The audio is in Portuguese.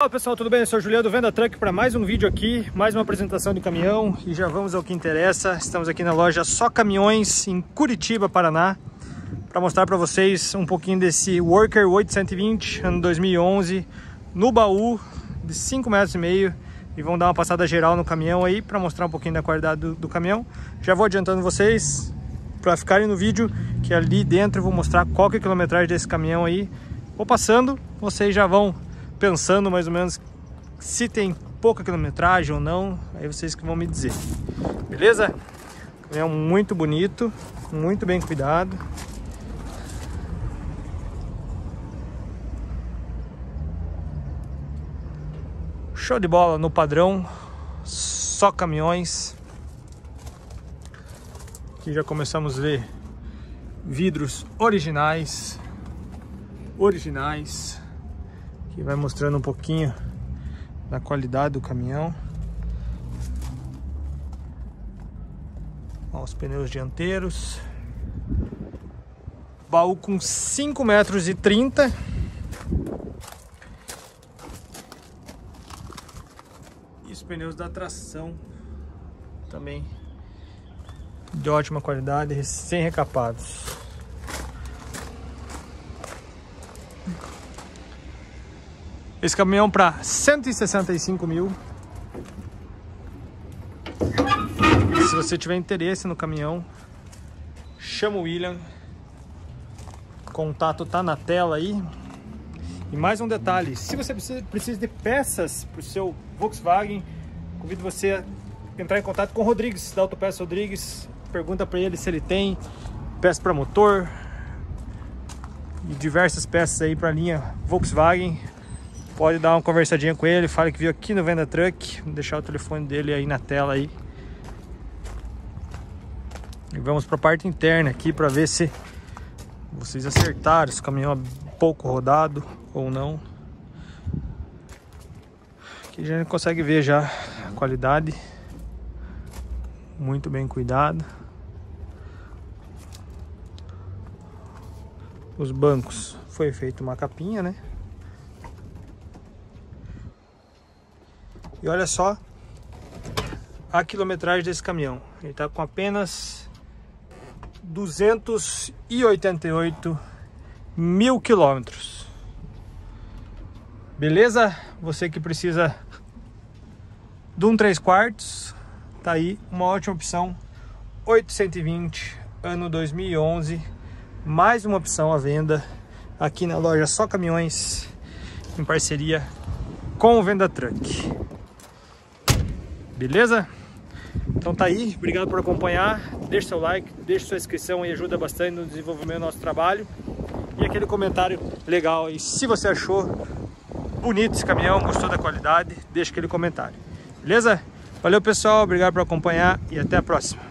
Fala pessoal, tudo bem? Eu sou o Juliano do Venda Truck para mais um vídeo aqui, mais uma apresentação de caminhão e já vamos ao que interessa. Estamos aqui na loja Só Caminhões em Curitiba, Paraná, para mostrar para vocês um pouquinho desse Worker 820 ano 2011 no baú de 5 metros e meio e vamos dar uma passada geral no caminhão aí para mostrar um pouquinho da qualidade do, do caminhão. Já vou adiantando vocês para ficarem no vídeo que ali dentro eu vou mostrar qual que é a quilometragem desse caminhão aí. Vou passando, vocês já vão pensando mais ou menos se tem pouca quilometragem ou não, aí vocês que vão me dizer. Beleza? Caminhão muito bonito, muito bem cuidado. Show de bola no padrão, só caminhões. Aqui já começamos a ver vidros originais, originais que vai mostrando um pouquinho da qualidade do caminhão. Ó, os pneus dianteiros. Baú com 5 metros e 30. E os pneus da tração também de ótima qualidade, recém Esse caminhão para 165 mil. Se você tiver interesse no caminhão, chama o William. O contato tá na tela aí. E mais um detalhe, se você precisa de peças para o seu Volkswagen, convido você a entrar em contato com o Rodrigues, da Autopeça Rodrigues. Pergunta para ele se ele tem peça para motor e diversas peças aí para a linha Volkswagen pode dar uma conversadinha com ele, fale que viu aqui no Venda Truck, vou deixar o telefone dele aí na tela aí. E vamos para a parte interna aqui para ver se vocês acertaram se o caminhão é pouco rodado ou não. Aqui gente consegue ver já a qualidade. Muito bem cuidado. Os bancos foi feito uma capinha, né? E olha só a quilometragem desse caminhão. Ele está com apenas 288 mil quilômetros. Beleza? Você que precisa de um 3 quartos, tá aí uma ótima opção. 820, ano 2011. Mais uma opção à venda aqui na loja Só Caminhões, em parceria com o Venda Truck. Beleza? Então tá aí, obrigado por acompanhar. Deixe seu like, deixe sua inscrição e ajuda bastante no desenvolvimento do nosso trabalho. E aquele comentário legal. E se você achou bonito esse caminhão, gostou da qualidade, deixe aquele comentário. Beleza? Valeu pessoal, obrigado por acompanhar e até a próxima.